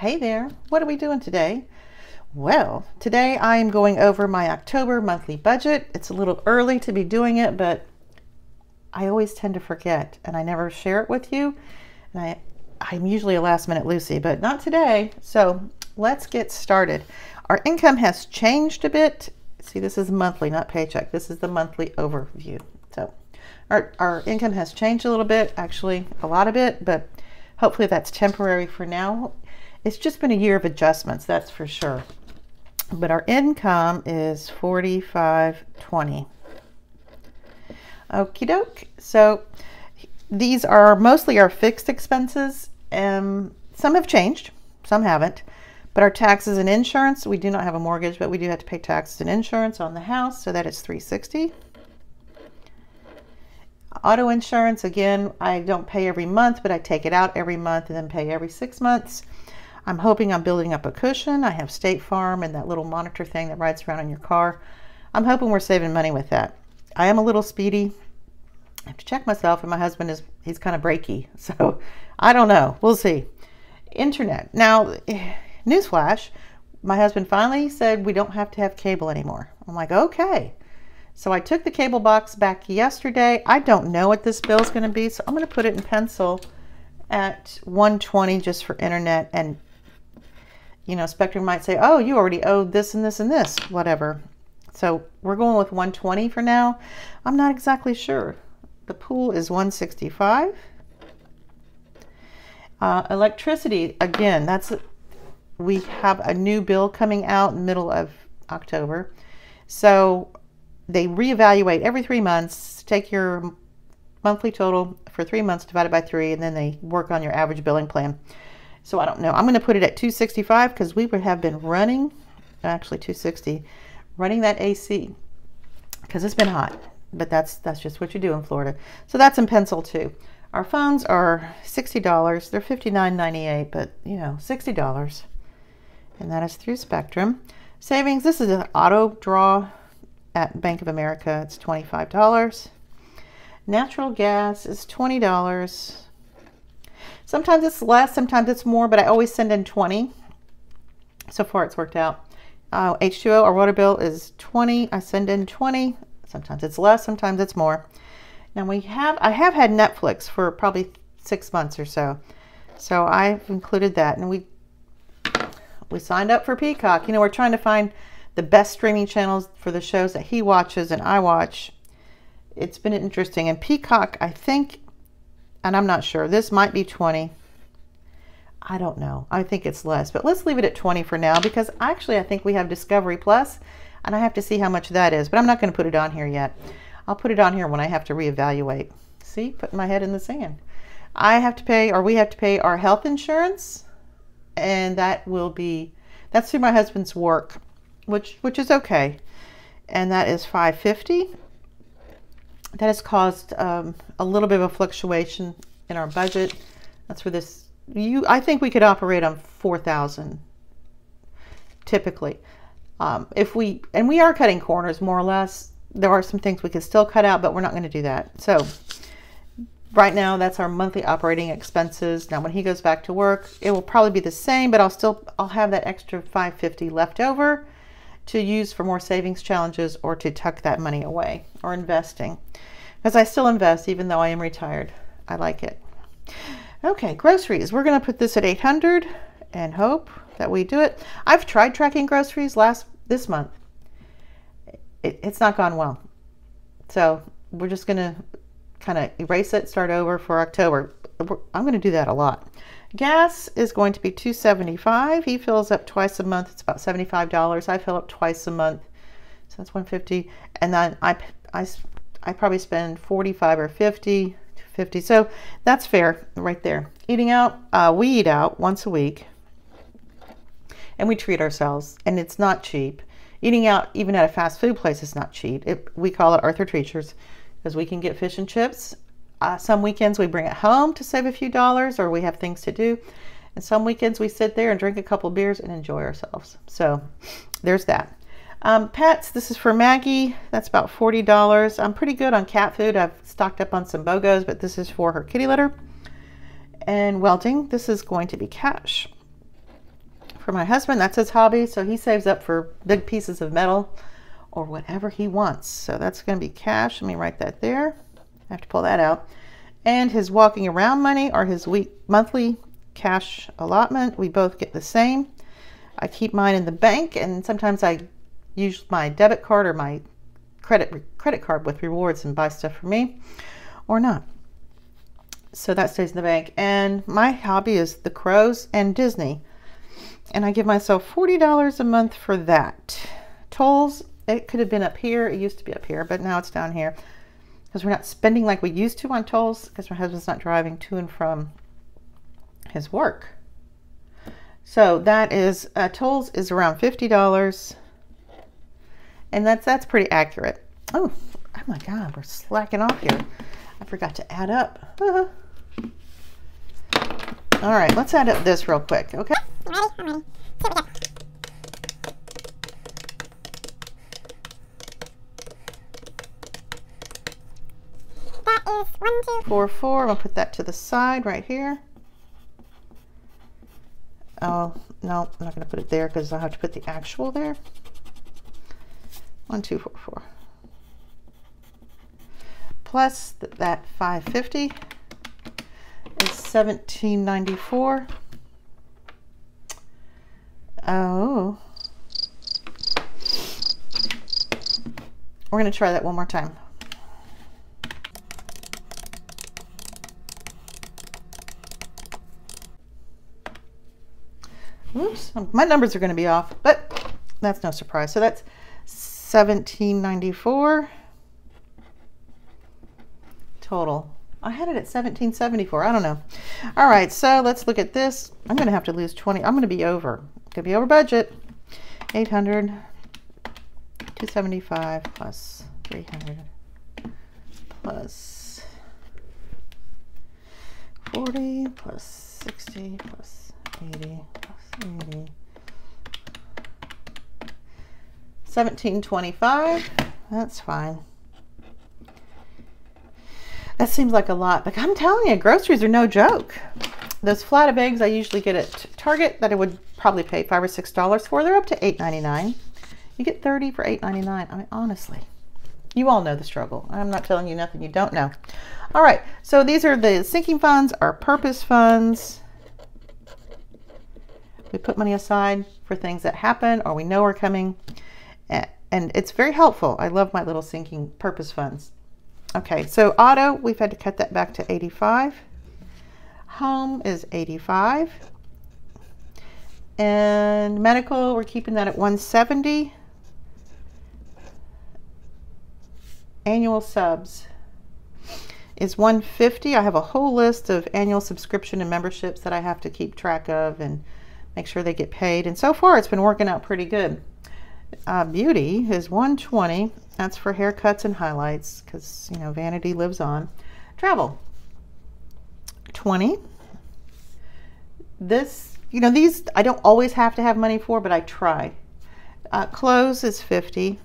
Hey there, what are we doing today? Well, today I am going over my October monthly budget. It's a little early to be doing it, but I always tend to forget and I never share it with you. And I, I'm usually a last minute Lucy, but not today. So let's get started. Our income has changed a bit. See, this is monthly, not paycheck. This is the monthly overview. So our, our income has changed a little bit, actually a lot of it, but hopefully that's temporary for now. It's just been a year of adjustments, that's for sure. But our income is 4520 okie doke. So these are mostly our fixed expenses um, some have changed some haven't. But our taxes and insurance we do not have a mortgage but we do have to pay taxes and insurance on the house so that is 360 auto insurance again i don't pay every month but i take it out every month and then pay every six months I'm hoping I'm building up a cushion. I have State Farm and that little monitor thing that rides around in your car. I'm hoping we're saving money with that. I am a little speedy. I have to check myself, and my husband is he's kind of breaky, so I don't know. We'll see. Internet. Now, newsflash, my husband finally said we don't have to have cable anymore. I'm like, okay. So I took the cable box back yesterday. I don't know what this bill is going to be, so I'm going to put it in pencil at 120 just for internet and you know, Spectrum might say, oh, you already owed this and this and this, whatever. So we're going with 120 for now. I'm not exactly sure. The pool is 165. Uh, electricity, again, that's we have a new bill coming out middle of October. So they reevaluate every three months, take your monthly total for three months divided by three, and then they work on your average billing plan. So I don't know. I'm going to put it at 265 because we would have been running, actually 260, running that AC because it's been hot. But that's that's just what you do in Florida. So that's in pencil too. Our phones are $60. They're $59.98, but you know, $60. And that is through Spectrum. Savings, this is an auto draw at Bank of America. It's $25. Natural gas is $20. Sometimes it's less, sometimes it's more, but I always send in 20. So far it's worked out. Uh, H2O, our water bill is 20. I send in 20. Sometimes it's less, sometimes it's more. Now we have, I have had Netflix for probably six months or so. So I've included that. And we, we signed up for Peacock. You know, we're trying to find the best streaming channels for the shows that he watches and I watch. It's been interesting. And Peacock, I think, and I'm not sure. This might be 20. I don't know. I think it's less, but let's leave it at 20 for now because actually I think we have Discovery Plus and I have to see how much that is, but I'm not going to put it on here yet. I'll put it on here when I have to reevaluate. See, putting my head in the sand. I have to pay, or we have to pay our health insurance, and that will be, that's through my husband's work, which which is okay, and that is 550 that has caused um, a little bit of a fluctuation in our budget. That's where this, you, I think we could operate on 4,000 typically. Um, if we, and we are cutting corners more or less. There are some things we can still cut out, but we're not going to do that. So right now that's our monthly operating expenses. Now when he goes back to work, it will probably be the same, but I'll still, I'll have that extra 550 left over to use for more savings challenges or to tuck that money away or investing. Because I still invest even though I am retired. I like it. Okay, groceries. We're going to put this at 800 and hope that we do it. I've tried tracking groceries last this month. It, it's not gone well. So we're just going to kind of erase it, start over for October. I'm going to do that a lot. Gas is going to be 275. He fills up twice a month. It's about $75. I fill up twice a month. So that's 150. And then I, I, I probably spend 45 or 50, 50. So that's fair right there. Eating out, uh, we eat out once a week and we treat ourselves and it's not cheap. Eating out even at a fast food place is not cheap. It, we call it Arthur Treachers because we can get fish and chips uh, some weekends we bring it home to save a few dollars or we have things to do. And some weekends we sit there and drink a couple beers and enjoy ourselves. So there's that. Um, pets, this is for Maggie. That's about $40. I'm pretty good on cat food. I've stocked up on some BOGOs, but this is for her kitty litter. And welding, this is going to be cash. for my husband. That's his hobby. So he saves up for big pieces of metal or whatever he wants. So that's going to be cash. Let me write that there. I have to pull that out. And his walking around money or his week monthly cash allotment. We both get the same. I keep mine in the bank and sometimes I use my debit card or my credit credit card with rewards and buy stuff for me or not. So that stays in the bank. And my hobby is the crows and Disney. And I give myself $40 a month for that. Tolls, it could have been up here. It used to be up here, but now it's down here. Because we're not spending like we used to on tolls because my husband's not driving to and from his work. So that is, uh, tolls is around $50. And that's, that's pretty accurate. Oh, oh my God, we're slacking off here. I forgot to add up. All right, let's add up this real quick, okay? Is one, two, four, four. Gonna put that to the side right here. Oh, no, I'm not gonna put it there because I'll have to put the actual there. One, two, four, four. Plus that 550 is 1794. Oh. We're going to try that one more time. Oops, my numbers are going to be off, but that's no surprise. So that's 1794 total. I had it at 1774. I don't know. All right, so let's look at this. I'm going to have to lose 20. I'm going to be over. Going to be over budget. 800, 275 plus 300 plus 40 plus 60 plus 80 plus 80. 1725. That's fine. That seems like a lot, but I'm telling you, groceries are no joke. Those flat of eggs I usually get at Target that I would probably pay five or six dollars for, they're up to $8.99. You get 30 for $8.99. I mean, honestly, you all know the struggle. I'm not telling you nothing you don't know. All right, so these are the sinking funds, our purpose funds. We put money aside for things that happen or we know are coming. And it's very helpful. I love my little sinking purpose funds. Okay, so auto, we've had to cut that back to 85. Home is 85. And medical, we're keeping that at 170. Annual subs is 150. I have a whole list of annual subscription and memberships that I have to keep track of and make sure they get paid. And so far, it's been working out pretty good. Uh, beauty is 120 that's for haircuts and highlights because, you know, vanity lives on. Travel, 20. This, you know, these I don't always have to have money for, but I try. Uh, clothes is 50.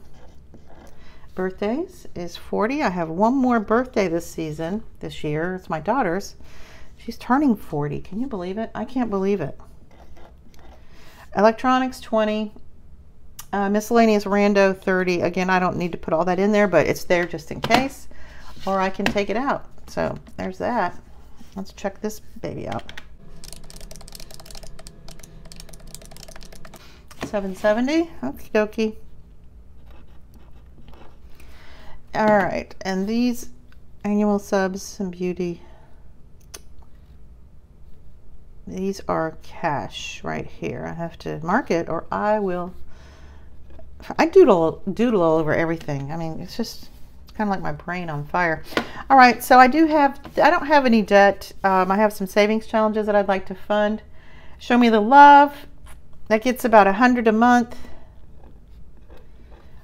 Birthdays is 40. I have one more birthday this season, this year. It's my daughter's. She's turning 40. Can you believe it? I can't believe it. Electronics, 20. Uh, miscellaneous rando 30. Again, I don't need to put all that in there, but it's there just in case. Or I can take it out. So there's that. Let's check this baby out. 770. Okie dokie. All right. And these annual subs and beauty. These are cash right here. I have to mark it or I will I doodle doodle all over everything. I mean, it's just kind of like my brain on fire. All right, so I do have, I don't have any debt. Um, I have some savings challenges that I'd like to fund. Show Me the Love. That gets about a 100 a month.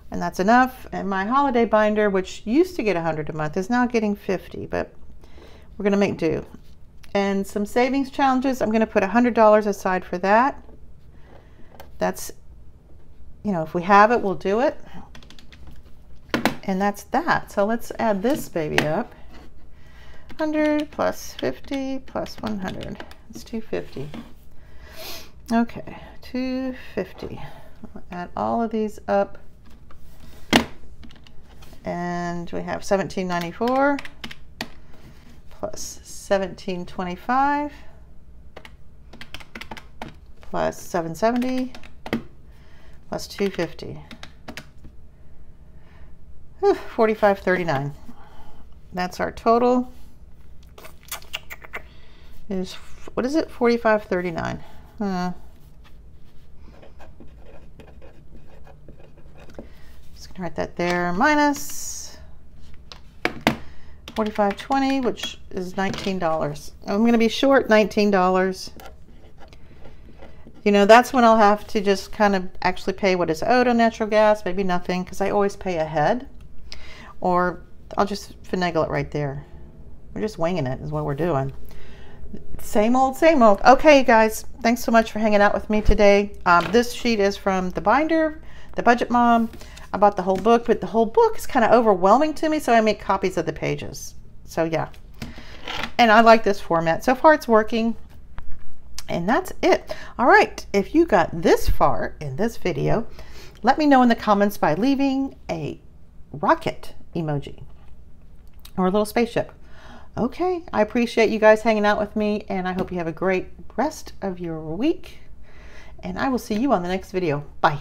And that's enough. And my holiday binder, which used to get a 100 a month, is now getting 50, but we're going to make do. And some savings challenges, I'm going to put $100 aside for that. That's you know, if we have it, we'll do it. And that's that. So let's add this baby up. 100 plus 50 plus 100. It's 250. Okay, 250. I'll add all of these up. And we have 1794 plus 1725 plus 770 plus 250. 4539. That's our total. Is what is it? 4539. Huh. Hmm. Just gonna write that there. Minus 4520, which is $19. I'm gonna be short $19 you know, that's when I'll have to just kind of actually pay what is owed on natural gas, maybe nothing, because I always pay ahead. Or I'll just finagle it right there. We're just winging it is what we're doing. Same old, same old. Okay, guys, thanks so much for hanging out with me today. Um, this sheet is from the binder, the Budget Mom. I bought the whole book, but the whole book is kind of overwhelming to me, so I make copies of the pages. So yeah, and I like this format. So far it's working. And that's it. All right, if you got this far in this video, let me know in the comments by leaving a rocket emoji or a little spaceship. Okay, I appreciate you guys hanging out with me and I hope you have a great rest of your week. And I will see you on the next video. Bye.